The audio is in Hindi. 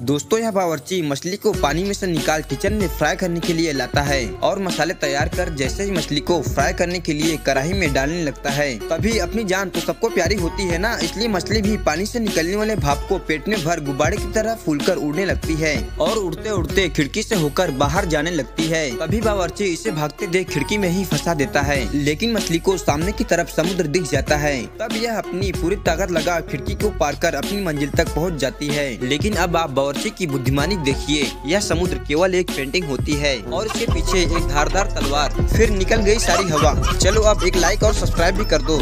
दोस्तों, यह बावर्ची मछली को पानी में से निकाल किचन में फ्राई करने के लिए लाता है और मसाले तैयार कर जैसे ही मछली को फ्राई करने के लिए कढ़ाई में डालने लगता है। तभी अपनी जान तो सबको प्यारी होती है ना, इसलिए मछली भी पानी से निकलने वाले भाप को पेट में भर गुब्बारे की तरह फूलकर उड़ने लगती है और उड़ते उड़ते खिड़की से होकर बाहर जाने लगती है। तभी बावर्ची इसे भागते देख खिड़की में ही फंसा देता है, लेकिन मछली को सामने की तरफ़ समुद्र दिख जाता है। तब यह अपनी पूरी ताकत लगा खिड़की को पार कर अपनी मंजिल तक पहुँच जाती है। लेकिन अब आप बावर्ची की बुद्धिमानी देखिए। यह समुद्र केवल एक पेंटिंग होती है और इसके पीछे एक धारदार तलवार। फिर निकल गई सारी हवा। चलो आप एक लाइक और सब्सक्राइब भी कर दो।